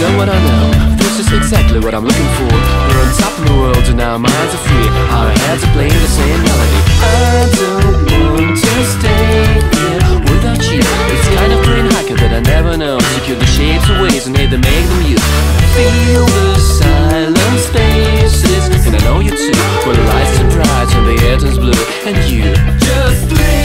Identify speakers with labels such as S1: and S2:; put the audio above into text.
S1: someone I know? This is exactly what I'm looking for. We're on top of the world and our minds are free. Our heads are playing the same melody. I don't want to stay here without you. It's kind of brain hacker that I never know. Secure the shapes and ways and hate to make them use Feel the silent spaces And I know you too. When the lights are bright and the air turns blue And you Just leave.